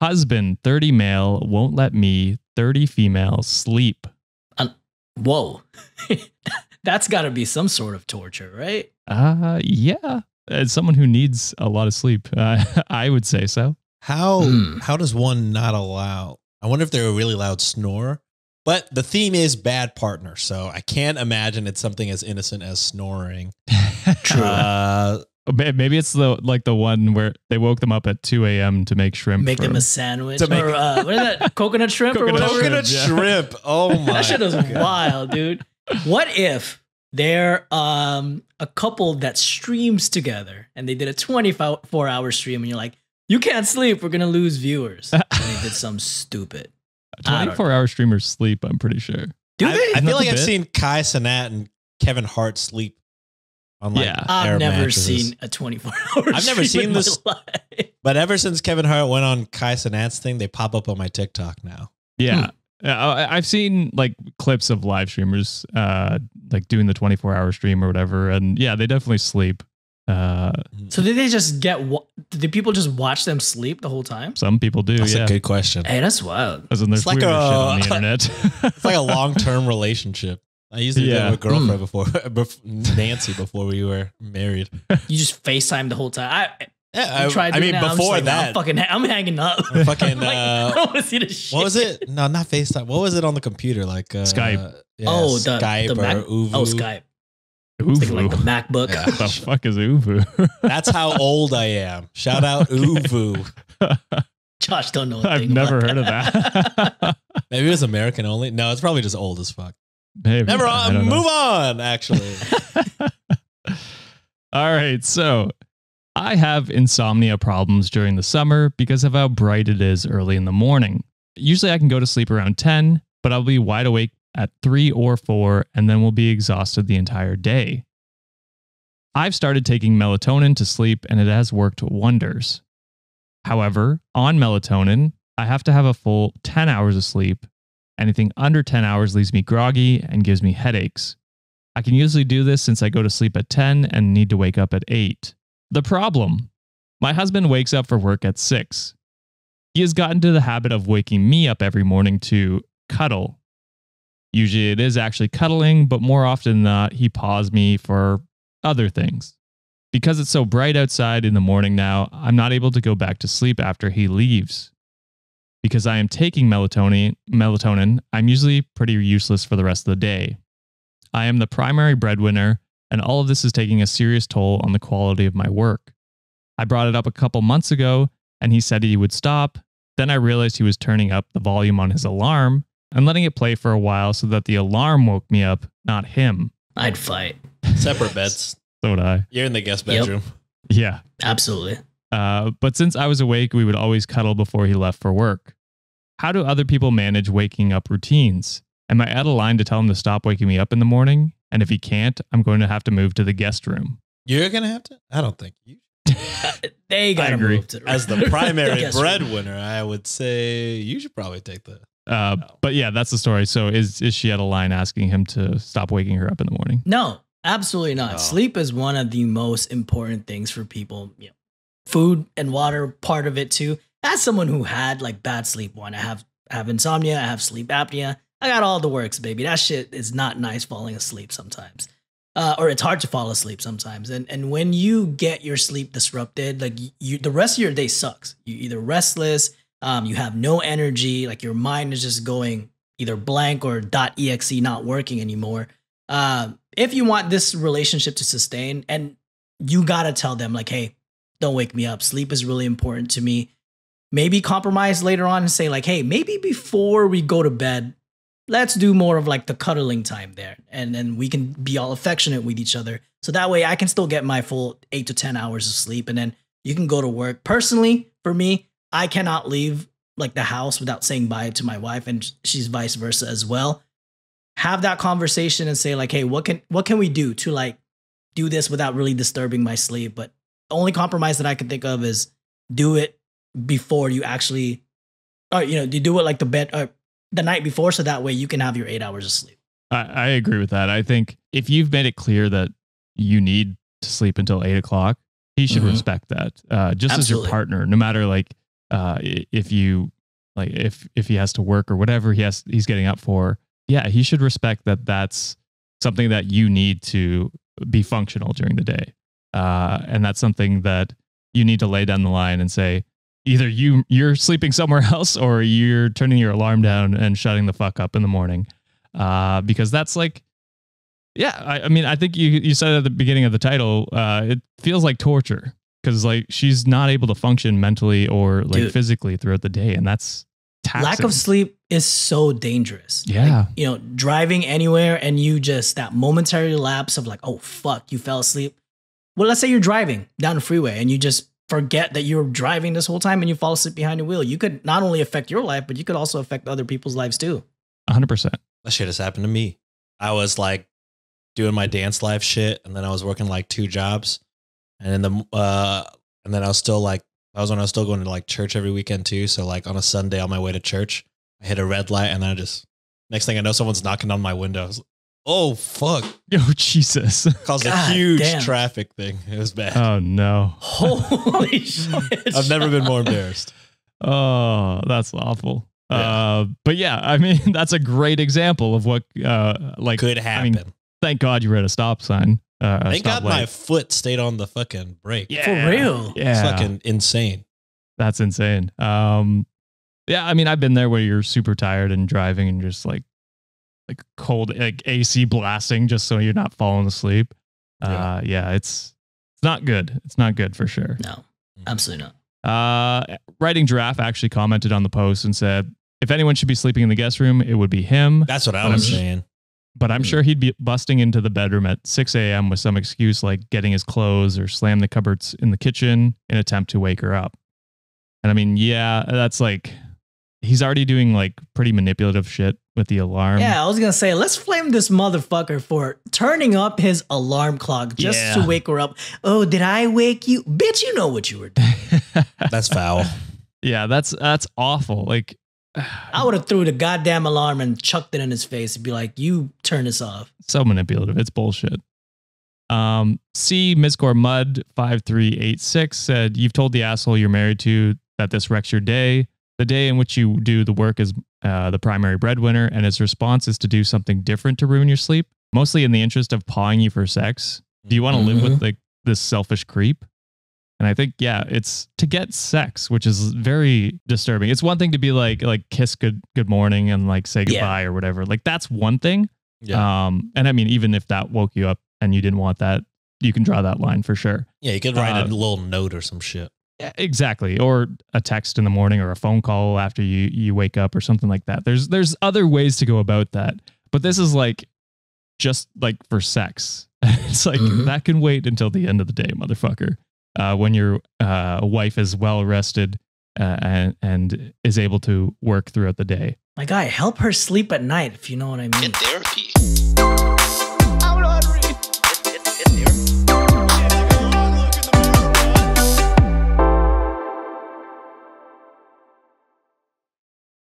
Husband, 30 male, won't let me, 30 female, sleep. Whoa. That's got to be some sort of torture, right? Uh, yeah. As someone who needs a lot of sleep, uh, I would say so. How Hmm. how does one not allow? I wonder if they're a really loud snore. But the theme is bad partner, so I can't imagine it's something as innocent as snoring. True. Uh, May- Maybe it's the like the one where they woke them up at 2 a.m. to make shrimp. Make them a sandwich To make- or uh, what is that? Coconut shrimp or Coconut whatever. coconut shrimp. Oh my! That shit is God. wild, dude. What if they're um a couple that streams together and they did a 24 hour stream and you're like, you can't sleep, we're gonna lose viewers. and they did something stupid. 24 hour streamers sleep, I'm pretty sure. Do I, they? I Not feel like I've bit. seen Kai Cenat and Kevin Hart sleep on like Yeah. I've air never mattresses. seen a 24 hour I've never seen this- life. But ever since Kevin Hart went on Kai Cenat's thing, they pop up on my TikTok now. Yeah. Hmm. Uh, I- I've seen like clips of live streamers uh like doing the 24 hour stream or whatever and yeah they definitely sleep uh So did they just get wa- did people just watch them sleep the whole time? some people do That's yeah a good question. Hey, that's wild. as in there's It's like weirder shit a- on the internet It's like a long term relationship. I used to do that with a girlfriend before, bef- Nancy, before we were married. You just FaceTime the whole time. I, Yeah, I, I, tried I doing mean, that. I'm just before like, nah, I'm that, fucking, I'm hanging up. fucking, Like, uh, I don't want to see the shit. what was it? No, not FaceTime. What was it on the computer? Like uh, Skype. Yeah, oh, the Skype the or Mac- ooVoo. Oh, Skype. Thinking like the ooVoo. MacBook. Yeah. the fuck is ooVoo? That's how old I am. Shout out ooVoo. Josh don't know. a I've never about heard of that. Maybe it was American only. No, it's probably just old as fuck. Never on. don't know. Move on. Actually, All right. So I have insomnia problems during the summer because of how bright it is early in the morning. Usually I can go to sleep around 10, but I'll be wide awake at 3 or 4 and then will be exhausted the entire day. I've started taking melatonin to sleep and it has worked wonders. However, on melatonin, I have to have a full 10 hours of sleep. Anything under 10 hours leaves me groggy and gives me headaches. I can usually do this since I go to sleep at 10 and need to wake up at 8. The problem my husband wakes up for work at 6. He has gotten to the habit of waking me up every morning to cuddle. Usually it is actually cuddling, but more often than not, he paws me for other things. Because it's so bright outside in the morning now, I'm not able to go back to sleep after he leaves. Because I am taking melatonin, melatonin, I'm usually pretty useless for the rest of the day. I am the primary breadwinner, and all of this is taking a serious toll on the quality of my work. I brought it up a couple months ago, and he said he would stop. Then I realized he was turning up the volume on his alarm and letting it play for a while so that the alarm woke me up, not him. I'd fight. separate beds. So would I. You're in the guest Yep. bedroom. Yeah. Absolutely. Uh, but since I was awake, we would always cuddle before he left for work. How do other people manage waking up routines? Am I out of line to tell him to stop waking me up in the morning? And if he can't, I'm going to have to move to the guest room. You're gonna have to. I don't think you. They gotta agree. move to As the primary Yes. breadwinner, I would say you should probably take the. Uh, No. But yeah, that's the story. So is is she out of line asking him to stop waking her up in the morning? No, absolutely not. No. Sleep is one of the most important things for people. You know, food and water part of it too. As someone who had like bad sleep, one, I have I have insomnia, I have sleep apnea. I got all the works, baby. That shit is not nice falling asleep sometimes. Uh, or it's hard to fall asleep sometimes. And and when you get your sleep disrupted, like you the rest of your day sucks. You're either restless, um, you have no energy, like your mind is just going either blank or dot .exe not working anymore. Um, if you want this relationship to sustain, and you gotta tell them like, hey, don't wake me up. Sleep is really important to me. Maybe compromise later on and say like, hey, maybe before we go to bed, let's do more of like the cuddling time there, and then we can be all affectionate with each other. So that way, I can still get my full eight to ten hours of sleep, and then you can go to work. Personally, for me, I cannot leave like the house without saying bye to my wife, and she's vice versa as well have that conversation and say like hey what can what can we do to like do this without really disturbing my sleep but only compromise that i can think of is do it before you actually or you know you do it like the bed or the night before so that way you can have your eight hours of sleep I, I agree with that. I think if you've made it clear that you need to sleep until eight o'clock, he should Mhm. respect that. Uh, just as your partner, no matter like uh, if you like if if he has to work or whatever he has he's getting up for, yeah, he should respect that that's something that you need to be functional during the day, uh, and that's something that you need to lay down the line and say either you you're sleeping somewhere else or you're turning your alarm down and shutting the fuck up in the morning, uh, because that's like yeah, I, I mean, I think you you said at the beginning of the title, uh, it feels like torture because like she's not able to function mentally or like Dude. physically throughout the day, and that's taxing. Lack of sleep is so dangerous. Yeah. you know, driving anywhere and you just that momentary lapse of like, oh fuck, you fell asleep. Well, let's say you're driving down the freeway and you just forget that you're driving this whole time and you fall asleep behind the wheel. You could not only affect your life, but you could also affect other people's lives too. 100. percent That shit has happened to me. I was like doing my dance life shit, and then I was working like two jobs, and then the uh, and then I was still like that was when I was still going to like church every weekend too. So like on a Sunday on my way to church, I hit a red light, and then I just next thing I know, someone's knocking on my window. I was like, oh fuck! Oh Jesus! Caused a huge damn. traffic thing. It was bad. Oh no! Holy shit. I've never been more embarrassed. Oh, that's awful. Yeah. Uh, but yeah, I mean, that's a great example of what uh, like. Could I happen. mean, thank God you were at a stop sign. Uh, a Thank God stoplight. my foot stayed on the fucking brake. yeah, For real? Yeah, It's fucking insane. That's insane. Um, yeah, I mean, I've been there where you're super tired and driving and just like, like cold, like AC blasting, just so you're not falling asleep. Uh, yeah, it's it's not good. It's not good for sure. No, absolutely not. Uh, writing giraffe actually commented on the post and said, if anyone should be sleeping in the guest room, it would be him. That's what I But was I'm- saying. But I'm Hmm. sure he'd be busting into the bedroom at 6 a.m. with some excuse like getting his clothes or slam the cupboards in the kitchen in attempt to wake her up. And I mean, yeah, that's like he's already doing like pretty manipulative shit with the alarm. Yeah, I was gonna say, let's flame this motherfucker for turning up his alarm clock just Yeah. to wake her up. Oh, did I wake you? Bitch, you know what you were doing. That's foul. yeah, that's that's awful. Like I would have threw the goddamn alarm and chucked it in his face and be like, "You turn this off." so manipulative. It's bullshit. Um, C Mizcore Mud five three eight six said, "You've told the asshole you're married to that this wrecks your day. The day in which you do the work is uh, the primary breadwinner, and his response is to do something different to ruin your sleep, mostly in the interest of pawing you for sex. Do you want to live with like this selfish creep?" And I think, yeah, it's to get sex, which is very disturbing. It's one thing to be like, like kiss good, good morning and like say Yeah. goodbye or whatever. Like that's one thing. Yeah. Um, and I mean, even if that woke you up and you didn't want that, you can draw that line for sure. yeah, you could write a uh, little note or some shit exactly. Or a text in the morning or a phone call after you you wake up or something like that. There's there's other ways to go about that but this is like just like for sex. It's like mm-hmm. that can wait until the end of the day motherfucker uh, when your uh, wife is well rested uh, and, and is able to work throughout the day. My guy help her sleep at night if you know what i mean. Therapy.